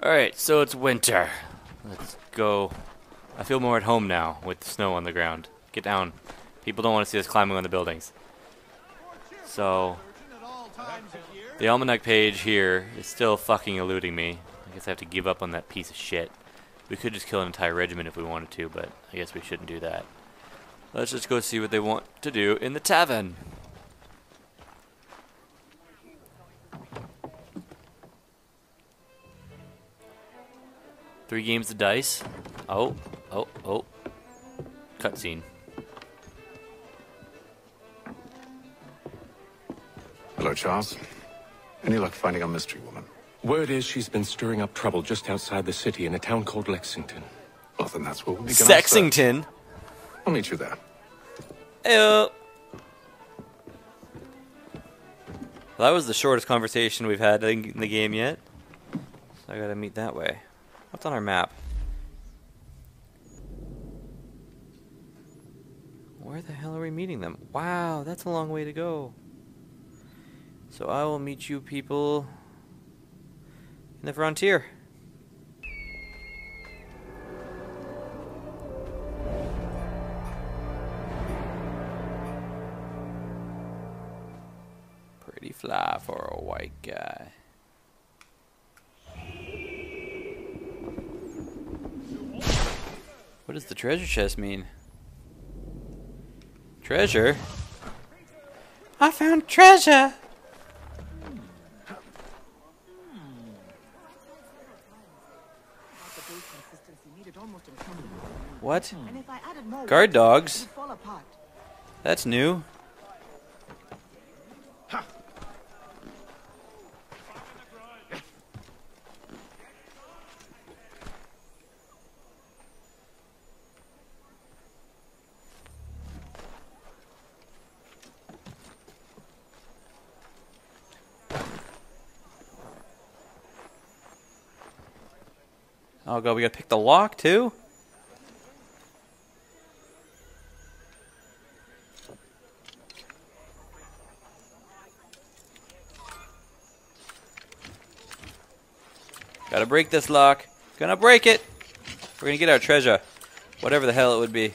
Alright, so it's winter. Let's go. I feel more at home now with the snow on the ground. Get down. People don't want to see us climbing on the buildings. So, the almanac page here is still fucking eluding me. I guess I have to give up on that piece of shit. We could just kill an entire regiment if we wanted to, but I guess we shouldn't do that. Let's just go see what they want to do in the tavern. Three games of dice. Oh, oh, oh. Cutscene. Hello, Charles. Any luck finding our mystery woman? Word is she's been stirring up trouble just outside the city in a town called Lexington. Well, then that's where we'll begin our search. Sexington. I'll meet you there. Well, that was the shortest conversation we've had in the game yet. So I gotta meet that way. What's on our map? Where the hell are we meeting them? Wow, that's a long way to go. So I will meet you people in the frontier. Pretty fly for a white guy. What does the treasure chest mean? Treasure? I found treasure! What? Guard dogs? That's new. Oh god, we gotta pick the lock too? Gotta break this lock. Gonna break it! We're gonna get our treasure. Whatever the hell it would be.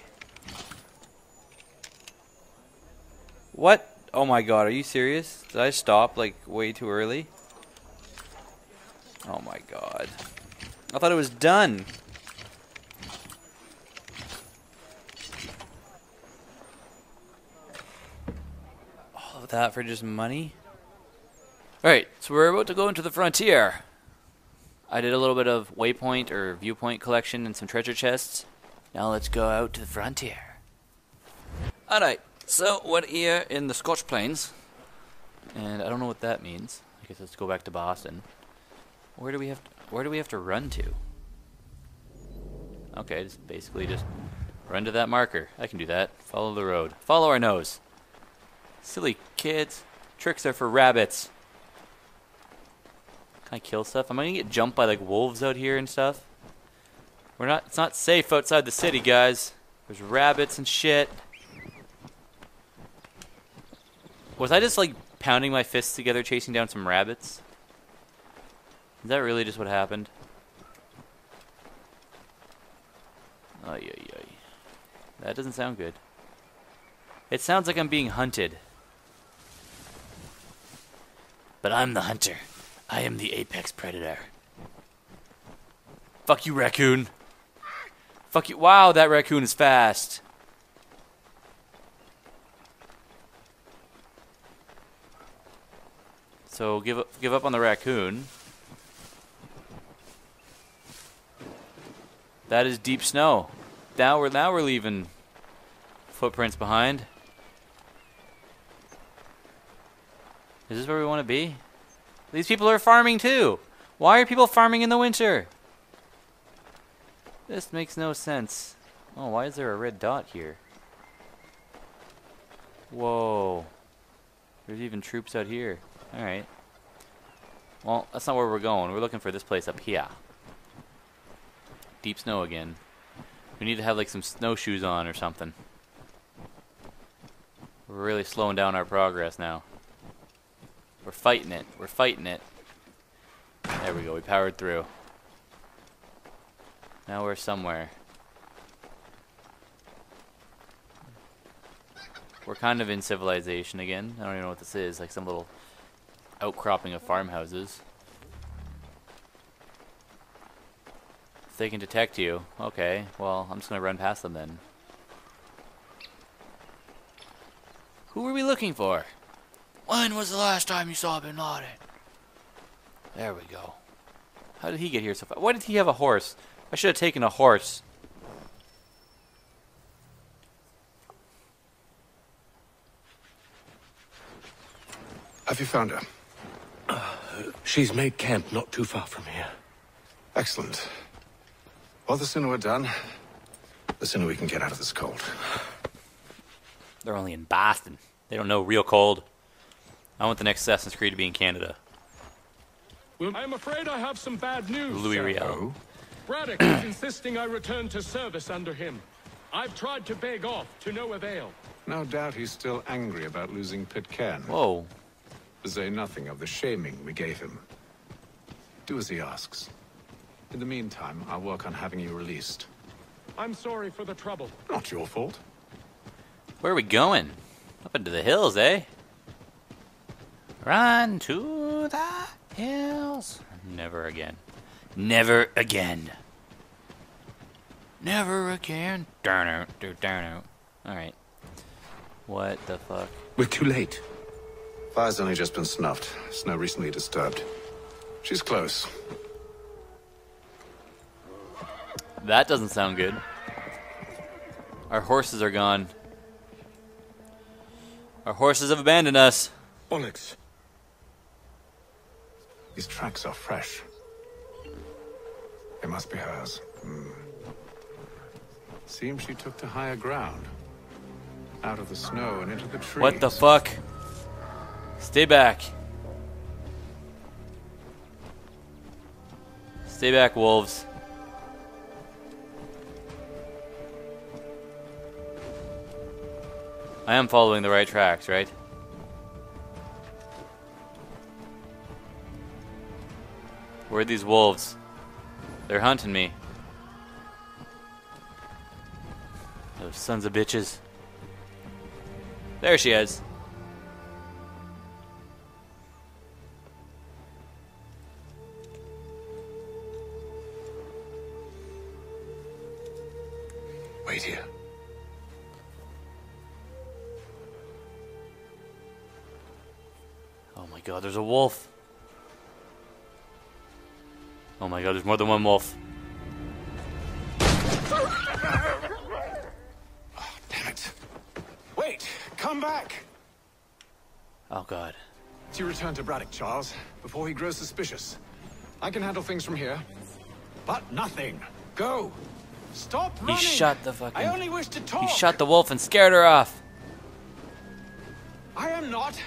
What? Oh my god, are you serious? Did I stop like way too early? Oh my god. I thought it was done. All of that for just money? Alright, so we're about to go into the frontier. I did a little bit of waypoint or viewpoint collection and some treasure chests. Now let's go out to the frontier. Alright, so we're here in the Scotch Plains. And I don't know what that means. I guess let's go back to Boston. Where do we have to, where do we have to run to? Okay, just basically just run to that marker. I can do that. Follow the road. Follow our nose. Silly kids. Tricks are for rabbits. Can I kill stuff? Am I gonna get jumped by like wolves out here and stuff? We're not it's not safe outside the city, guys. There's rabbits and shit. Was I just like pounding my fists together chasing down some rabbits? Is that really just what happened? Ay, ay, ay. That doesn't sound good. It sounds like I'm being hunted. But I'm the hunter. I am the apex predator. Fuck you, raccoon. Fuck you. Wow, that raccoon is fast. So give up, give up on the raccoon. That is deep snow. Now we're now we're leaving footprints behind. Is this where we want to be? These people are farming too. Why are people farming in the winter? This makes no sense. Oh, why is there a red dot here? Whoa. There's even troops out here. Alright. Well, that's not where we're going. We're looking for this place up here. Deep snow again. We need to have like some snowshoes on or something. We're really slowing down our progress now. We're fighting it. We're fighting it. There we go. We powered through. Now we're somewhere. We're kind of in civilization again. I don't even know what this is. Like some little outcropping of farmhouses. If they can detect you, okay. Well, I'm just gonna run past them then. Who are we looking for? When was the last time you saw Bin Laden? There we go. How did he get here so fast? Why did he have a horse? I should have taken a horse. Have you found her? She's made camp not too far from here. Excellent. Well, the sooner we're done, the sooner we can get out of this cold. They're only in Boston. They don't know real cold. I want the next Assassin's Creed to be in Canada. I'm afraid I have some bad news. Louis sir. Riel. Oh? Braddock is insisting I return to service under him. I've tried to beg off, to no avail. No doubt he's still angry about losing Pitcairn. Whoa. To say nothing of the shaming we gave him. Do as he asks. In the meantime, I'll work on having you released. I'm sorry for the trouble. Not your fault. Where are we going? Up into the hills, eh? Run to the hills. Never again. Never again. Never again. Darn out. Darn out. Alright. What the fuck? We're too late. Fire's only just been snuffed. Snow recently disturbed. She's close. That doesn't sound good. Our horses are gone. Our horses have abandoned us. Onyx. These tracks are fresh. They must be hers. Hmm. Seems she took to higher ground. Out of the snow and into the trees. What the fuck? Stay back. Stay back, wolves. I am following the right tracks, right? Where are these wolves? They're hunting me. Those sons of bitches. There she is. There's a wolf. Oh my god, there's more than one wolf. Damn it. Wait! Come back! Oh god. It's your return to Braddock, Charles, before he grows suspicious. I can handle things from here. But nothing. Go! Stop running. He shot the fucking. I only wish to talk! He shot the wolf and scared her off. I am not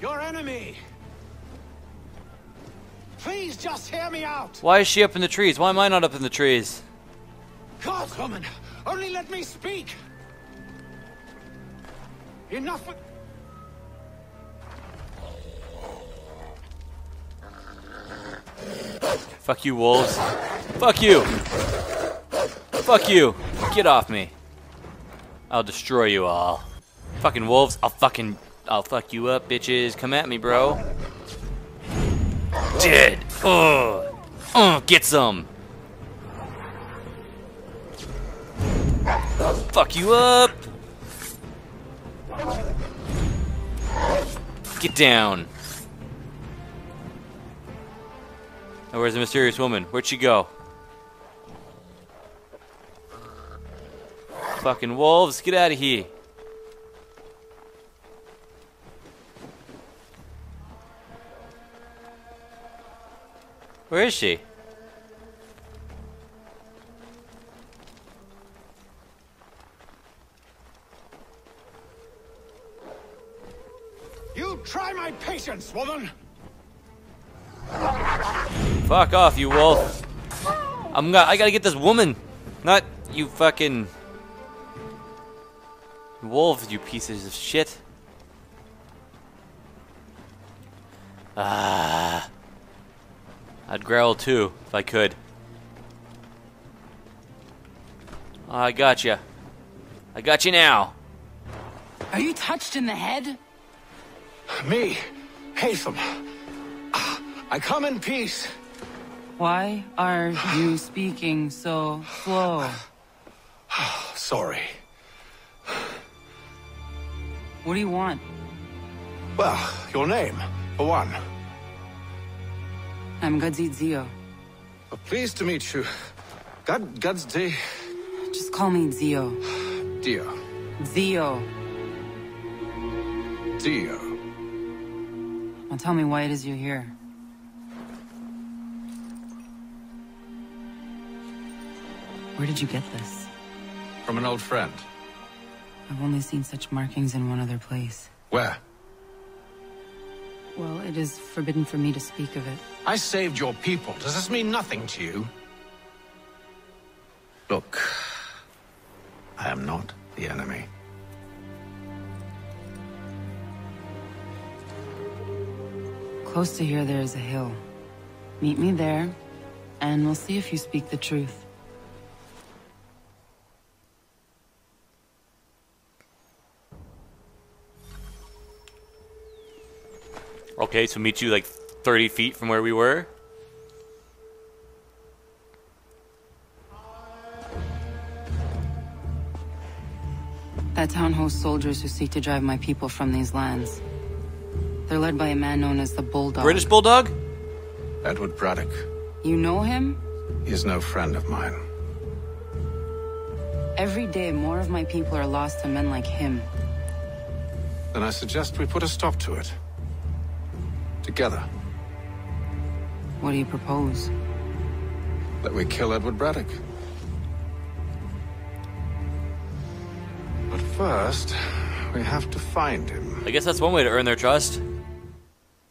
your enemy! Please just hear me out! Why is she up in the trees? Why am I not up in the trees? God, woman, only let me speak! Enough with... Fuck you, wolves. Fuck you. Fuck you. Get off me. I'll destroy you all. Fucking wolves. I'll fucking. I'll fuck you up, bitches. Come at me, bro. Dead. Oh. Uh, oh, uh, get some. Fuck you up. Get down. Oh, where's the mysterious woman? Where'd she go? Fucking wolves, get out of here. Where is she? You try my patience, woman! Fuck off, you wolf. I'm got I gotta get this woman. Not you fucking wolves, you pieces of shit. Ah. I'd growl too, if I could. Ah, I got you. I got you now. Are you touched in the head? Me, Haytham. I come in peace. Why are you speaking so slow? Sorry. What do you want? Well, your name, for one. I'm Gadzit Zio. Uh, Pleased to meet you. God, God's day, Just call me Ziio. Dio. Zio. Dio. Now tell me why it is you're here. Where did you get this? From an old friend. I've only seen such markings in one other place. Where? Well, it is forbidden for me to speak of it. I saved your people. Does this mean nothing to you? Look, I am not the enemy. Close to here, there is a hill. Meet me there, and we'll see if you speak the truth. Okay, so meet you like 30 feet from where we were. That town hosts soldiers who seek to drive my people from these lands. They're led by a man known as the Bulldog. British Bulldog? Edward Braddock. You know him? He is no friend of mine. Every day, more of my people are lost to men like him. Then I suggest we put a stop to it. Together. What do you propose? That we kill Edward Braddock. But first, we have to find him. I guess that's one way to earn their trust.